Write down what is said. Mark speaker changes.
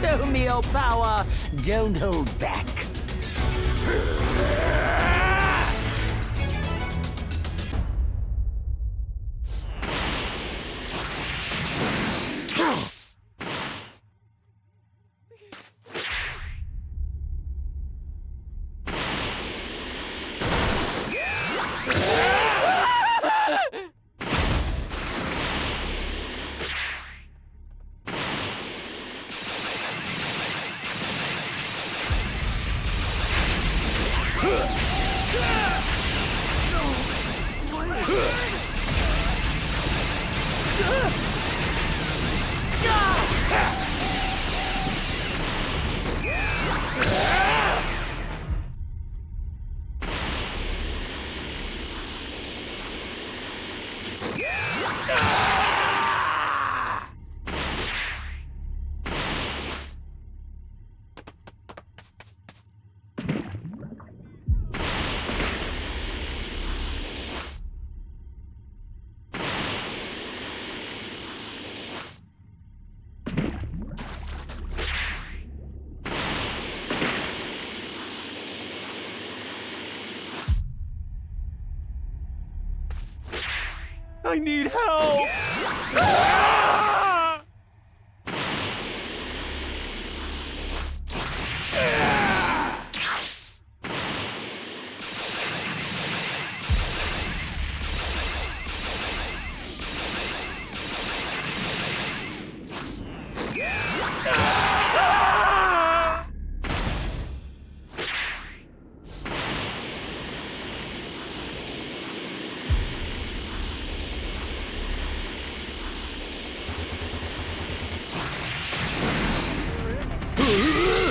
Speaker 1: Show me your power. Don't hold back. Yeah!
Speaker 2: I need help! Ah! Ah!